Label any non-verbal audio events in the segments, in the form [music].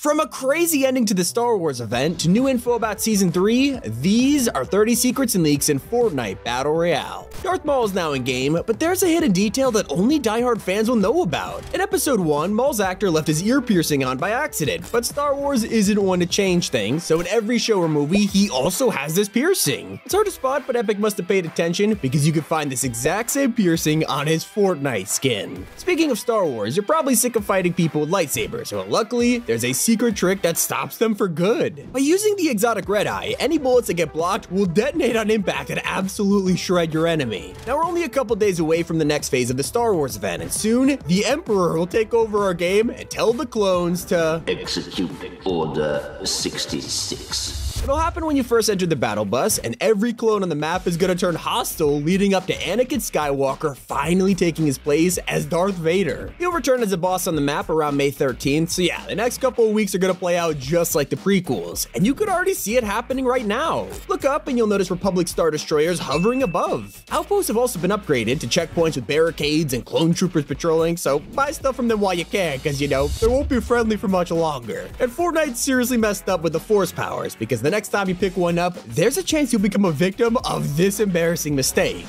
From a crazy ending to the Star Wars event to new info about Season 3, these are 30 secrets and leaks in Fortnite Battle Royale. Darth Maul is now in game, but there's a hidden detail that only diehard fans will know about. In Episode 1, Maul's actor left his ear piercing on by accident, but Star Wars isn't one to change things, so in every show or movie, he also has this piercing. It's hard to spot, but Epic must have paid attention because you can find this exact same piercing on his Fortnite skin. Speaking of Star Wars, you're probably sick of fighting people with lightsabers, well luckily, there's a secret trick that stops them for good. By using the exotic red eye, any bullets that get blocked will detonate on impact and absolutely shred your enemy. Now we're only a couple days away from the next phase of the Star Wars event, and soon, the Emperor will take over our game and tell the clones to execute Order 66. It'll happen when you first enter the battle bus, and every clone on the map is gonna turn hostile, leading up to Anakin Skywalker finally taking his place as Darth Vader. He'll return as a boss on the map around May 13th, so yeah, the next couple of weeks are gonna play out just like the prequels, and you could already see it happening right now. Look up and you'll notice Republic Star Destroyers hovering above. Outposts have also been upgraded to checkpoints with barricades and clone troopers patrolling, so buy stuff from them while you can, cause you know, they won't be friendly for much longer. And Fortnite seriously messed up with the Force powers, because the next time you pick one up, there's a chance you'll become a victim of this embarrassing mistake.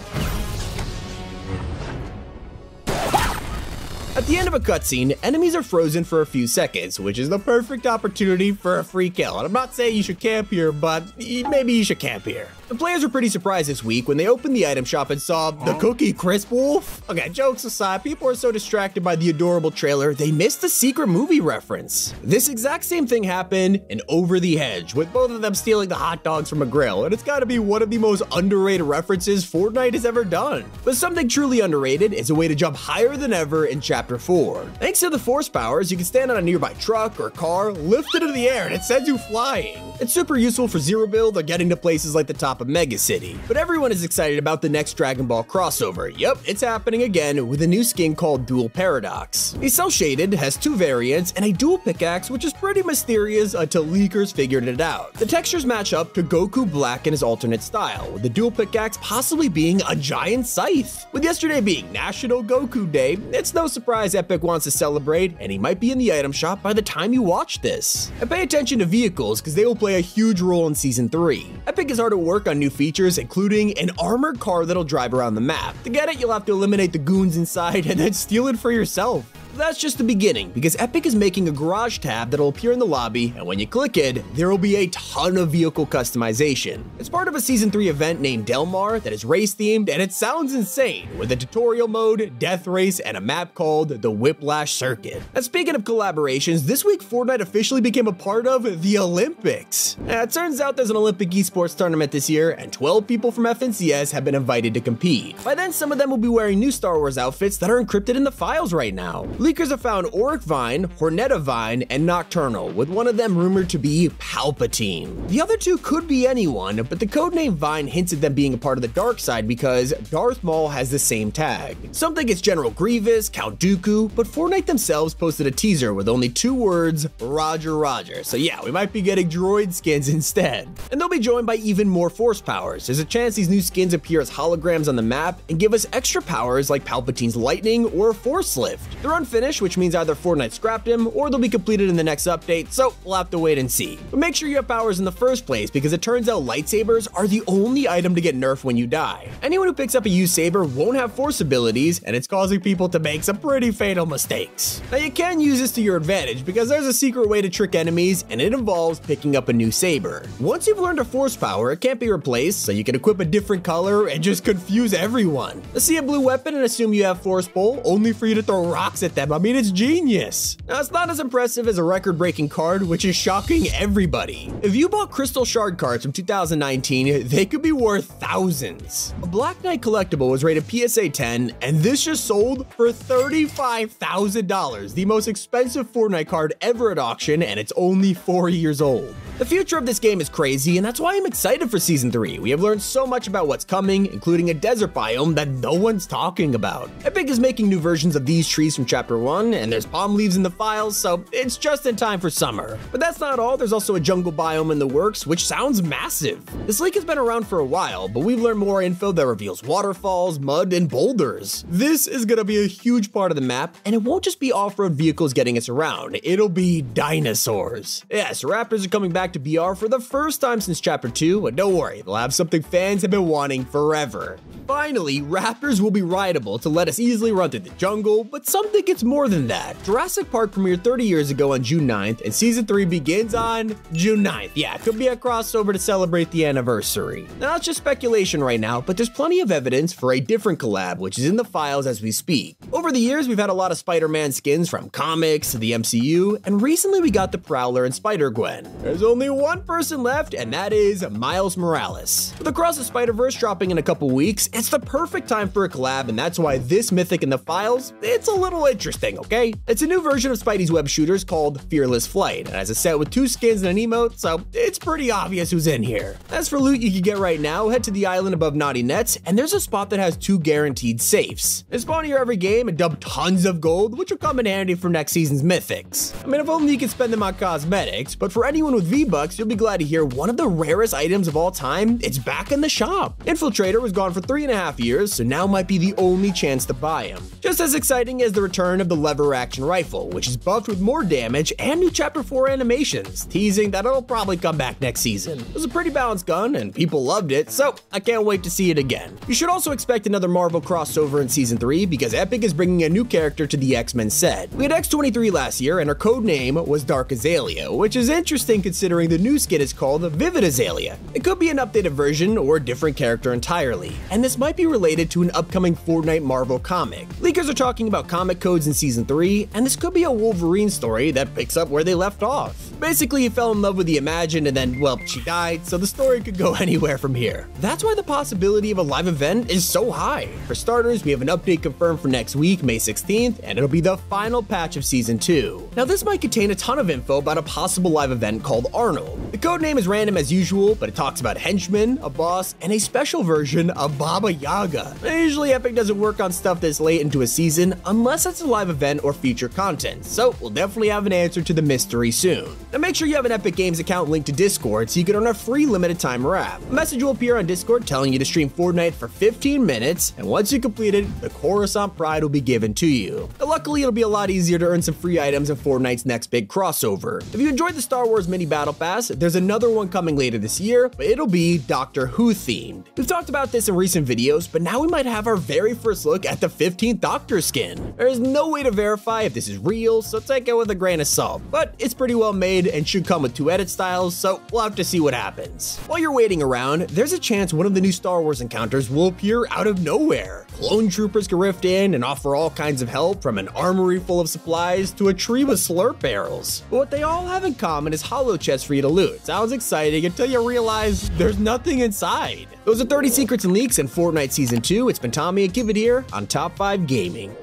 At the end of a cutscene, enemies are frozen for a few seconds, which is the perfect opportunity for a free kill. And I'm not saying you should camp here, but maybe you should camp here. The players were pretty surprised this week when they opened the item shop and saw the cookie crisp wolf. Okay, jokes aside, people are so distracted by the adorable trailer, they missed the secret movie reference. This exact same thing happened in Over the Hedge, with both of them stealing the hot dogs from a grill, and it's gotta be one of the most underrated references Fortnite has ever done. But something truly underrated is a way to jump higher than ever in Chapter 4. Thanks to the force powers, you can stand on a nearby truck or car, lift it into the air, and it sends you flying. It's super useful for zero build or getting to places like the top of Mega City. But everyone is excited about the next Dragon Ball crossover. Yep, it's happening again with a new skin called Dual Paradox. He's cel shaded, has two variants, and a dual pickaxe, which is pretty mysterious until leakers figured it out. The textures match up to Goku Black in his alternate style, with the dual pickaxe possibly being a giant scythe. With yesterday being National Goku Day, it's no surprise Epic wants to celebrate, and he might be in the item shop by the time you watch this. And pay attention to vehicles, because they will play a huge role in Season 3. Epic is hard at work on new features, including an armored car that'll drive around the map. To get it, you'll have to eliminate the goons inside and then steal it for yourself. That's just the beginning, because Epic is making a garage tab that'll appear in the lobby, and when you click it, there will be a ton of vehicle customization. It's part of a Season 3 event named Delmar that is race themed, and it sounds insane, with a tutorial mode, death race, and a map called the Whiplash Circuit. And speaking of collaborations, this week Fortnite officially became a part of the Olympics. Now, it turns out there's an Olympic esports tournament this year, and 12 people from FNCS have been invited to compete. By then, some of them will be wearing new Star Wars outfits that are encrypted in the files right now. Leakers have found Auric Vine, Hornetta Vine, and Nocturnal, with one of them rumored to be Palpatine. The other two could be anyone, but the codename Vine hints at them being a part of the dark side because Darth Maul has the same tag. Some think it's General Grievous, Count Dooku, but Fortnite themselves posted a teaser with only two words, Roger Roger. So yeah, we might be getting droid skins [laughs] instead. And they'll be joined by even more force powers. There's a chance these new skins appear as holograms on the map and give us extra powers like Palpatine's lightning or force lift. They're unfinished, which means either Fortnite scrapped them or they'll be completed in the next update, so we'll have to wait and see. But make sure you have powers in the first place because it turns out lightsabers are the only item to get nerfed when you die. Anyone who picks up a used saber won't have force abilities, and it's causing people to make some pretty fatal mistakes. Now you can use this to your advantage because there's a secret way to trick enemies, and it involves picking up a new saber. Once you've learned a force power, it can't be replaced, so you can equip a different color and just confuse everyone. See a blue weapon and assume you have force pull, only for you to throw rocks at them. I mean, it's genius. Now, it's not as impressive as a record-breaking card, which is shocking everybody. If you bought Crystal Shard cards from 2019, they could be worth thousands. A Black Knight collectible was rated PSA 10, and this just sold for $35,000, the most expensive Fortnite card ever at auction, and it's only four years old. The future of this game is crazy, and that's why I'm excited for Season 3. We have learned so much about what's coming, including a desert biome that no one's talking about. Epic is making new versions of these trees from Chapter Chapter 1, and there's palm leaves in the files, so it's just in time for summer. But that's not all, there's also a jungle biome in the works, which sounds massive. This lake has been around for a while, but we've learned more info that reveals waterfalls, mud, and boulders. This is gonna be a huge part of the map, and it won't just be off-road vehicles getting us around, it'll be dinosaurs. Yes, raptors are coming back to BR for the first time since Chapter 2, but don't worry, they'll have something fans have been wanting forever. Finally, raptors will be rideable to let us easily run through the jungle, but some think it's more than that. Jurassic Park premiered 30 years ago on June 9th, and season 3 begins on June 9th. Yeah, it could be a crossover to celebrate the anniversary. Now, it's just speculation right now, but there's plenty of evidence for a different collab, which is in the files as we speak. Over the years, we've had a lot of Spider-Man skins from comics to the MCU, and recently we got the Prowler and Spider-Gwen. There's only one person left, and that is Miles Morales. With Across the Spider-Verse dropping in a couple weeks, it's the perfect time for a collab, and that's why this mythic in the files, it's a little interesting, okay? It's a new version of Spidey's web shooters called Fearless Flight, and has a set with two skins and an emote, so it's pretty obvious who's in here. As for loot you can get right now, head to the island above Knotty Nets, and there's a spot that has two guaranteed safes. They spawn here every game and dump tons of gold, which will come in handy for next season's mythics. I mean, if only you could spend them on cosmetics, but for anyone with V-Bucks, you'll be glad to hear one of the rarest items of all time, it's back in the shop. Infiltrator was gone for three and a half years, so now might be the only chance to buy him. Just as exciting as the return of the lever action rifle, which is buffed with more damage and new chapter 4 animations, teasing that it'll probably come back next season. It was a pretty balanced gun and people loved it, so I can't wait to see it again. You should also expect another Marvel crossover in season 3 because Epic is bringing a new character to the X-Men set. We had X-23 last year and her code name was Dark Azalea, which is interesting considering the new skin is called Vivid Azalea. It could be an updated version or a different character entirely, and this might be related to an upcoming Fortnite Marvel comic. Leakers are talking about comic codes in season 3, and this could be a Wolverine story that picks up where they left off. Basically, he fell in love with the Imagined and then, well, she died, so the story could go [laughs] anywhere from here. That's why the possibility of a live event is so high. For starters, we have an update confirmed for next week, May 16th, and it'll be the final patch of season 2. Now, this might contain a ton of info about a possible live event called Arnold. The code name is random as usual, but it talks about henchmen, a boss, and a special version of Baba Yaga. Usually, Epic doesn't work on stuff this late into a season unless it's live event or feature content, so we'll definitely have an answer to the mystery soon. Now make sure you have an Epic Games account linked to Discord so you can earn a free limited time wrap. A message will appear on Discord telling you to stream Fortnite for 15 minutes, and once you complete it, the Coruscant Pride will be given to you. Luckily, it'll be a lot easier to earn some free items in Fortnite's next big crossover. If you enjoyed the Star Wars mini battle pass, there's another one coming later this year, but it'll be Doctor Who themed. We've talked about this in recent videos, but now we might have our very first look at the 15th Doctor skin. There is no way to verify if this is real, so take it with a grain of salt, but it's pretty well made and should come with two edit styles, so we'll have to see what happens. While you're waiting around, there's a chance one of the new Star Wars encounters will appear out of nowhere. Clone troopers can rift in and offer all kinds of help from an armory full of supplies to a tree with slurp barrels. But what they all have in common is hollow chests for you to loot. Sounds exciting until you realize there's nothing inside. Those are 30 secrets and leaks in Fortnite Season 2. It's been Tommy and Give It here on Top 5 Gaming.